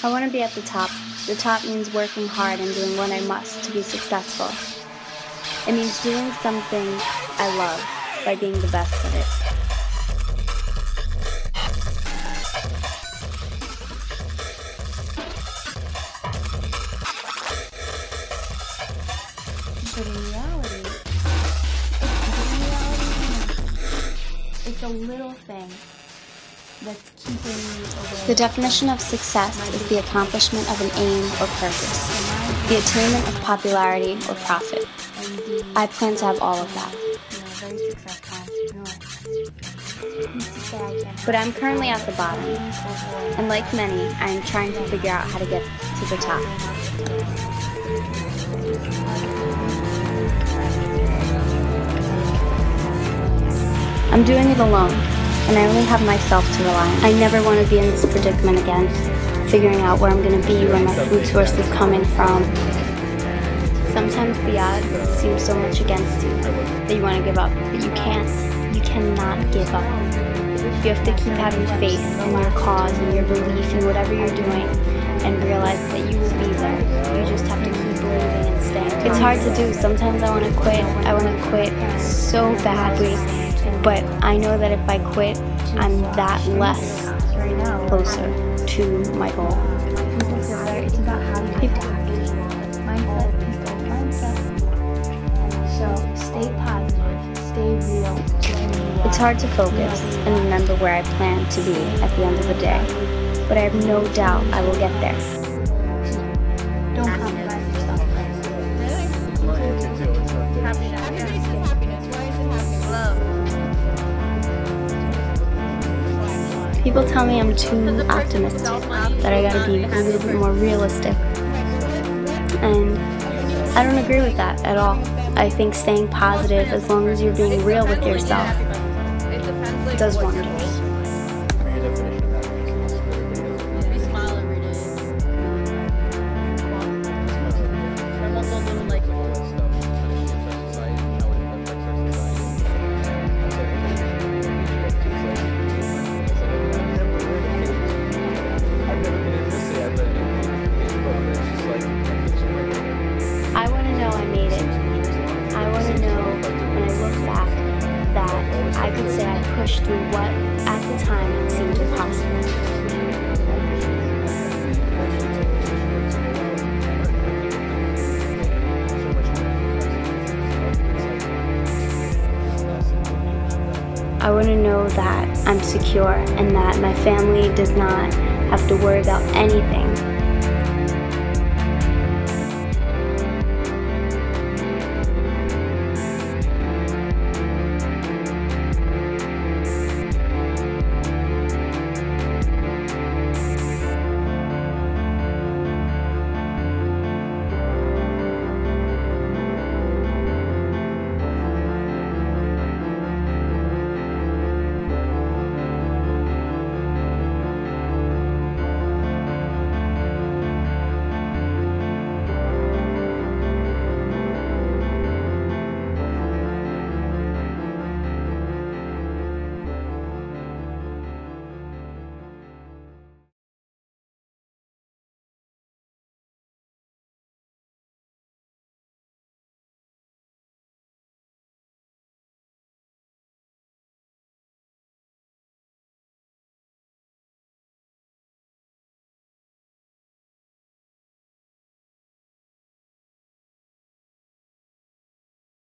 I want to be at the top. The top means working hard and doing what I must to be successful. It means doing something I love by being the best at it. But in reality, it's, reality, it's a little thing The definition of success is the accomplishment of an aim or purpose, the attainment of popularity or profit. I plan to have all of that. But I'm currently at the bottom, and like many, I am trying to figure out how to get to the top. I'm doing it alone, and I only have myself to rely on. I never want to be in this predicament again, figuring out where I'm going to be, where my food source is coming from. Sometimes the odds seem so much against you that you want to give up, but you can't. You cannot give up. You have to keep having faith in your cause and your belief in whatever you're doing and realize that you will be there. You just have to keep believing and staying. It's hard to do. Sometimes I want to quit. I want to quit so badly. But I know that if I quit, I'm that less closer to my goal. It's. So stay positive, stay real. It's hard to focus and remember where I plan to be at the end of the day, but I have no doubt I will get there. People tell me I'm too optimistic, that I gotta be a little bit more realistic. And I don't agree with that at all. I think staying positive, as long as you're being real with yourself, does wonders. Pushed through what at the time seemed impossible. I want to know that I'm secure and that my family does not have to worry about anything